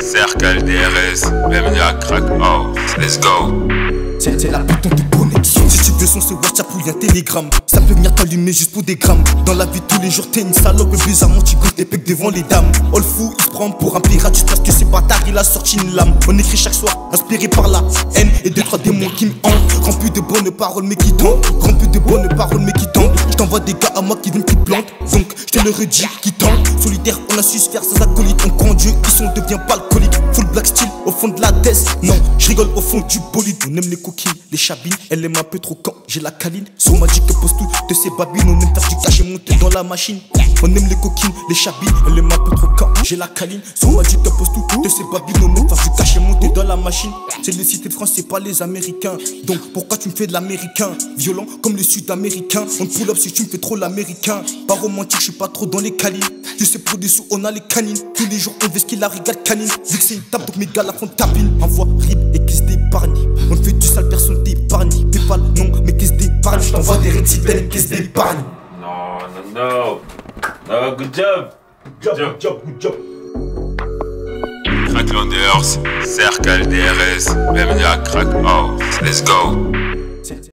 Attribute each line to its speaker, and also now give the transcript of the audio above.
Speaker 1: Cercle DRS, Crack House, let's go.
Speaker 2: C'est la putain de connexion. Si tu veux son, c'est WhatsApp ou un télégramme. Ça peut venir t'allumer juste pour des grammes. Dans la vie tous les jours, t'es une salope. Bizarrement, tu goûtes des pecs devant les dames. All fou, il prend pour un pirate. Juste parce que c'est bâtard, il a sorti une lame. On écrit chaque soir, inspiré par la haine et deux, trois démons qui me hantent. Rempli de bonnes paroles, mais qui tombent. Rempli de bonnes paroles, mais qui tombent. Je t'envoie des gars à moi qui viennent qui plantent. Donc, je te le redis, qui tentent. Solitaire, on a su se faire sans acolyte. On conduit, ils sont, devient pas alcoolique. Full black style, au fond de la tête. Non, je rigole au fond du bolide. On aime les coquilles, les chabines. Elle aime un peu trop quand j'ai la caline. Son magique pose tout de ces babines. On aime faire du cash et monter dans la machine. On aime les coquines, les chabines. Elle aime un peu trop j'ai la caline. Son magique pose tout de ces faire du cash et monter dans la machine. C'est les cités de France, c'est pas les Américains. Donc pourquoi tu me fais de l'américain? Violent comme les Sud-Américains. On te pull up si tu me fais trop l'américain. Pas romantique, je suis pas trop dans les calines. Tu sais, pour des sous, on a les canines. Tous les jours, on investit la régale canine. Vu que c'est une table, donc mes gars la font tapine. Envoie rip et caisse d'épargne. On fait du sale, personne t'épargne. Paypal, non, mais caisse d'épargne. Je t'envoie des récits et caisse d'épargne.
Speaker 1: Non, non, non. No, good job.
Speaker 2: Job, job, good job.
Speaker 1: Crack Landers, Cercle DRS, bienvenue à Crack House, let's go.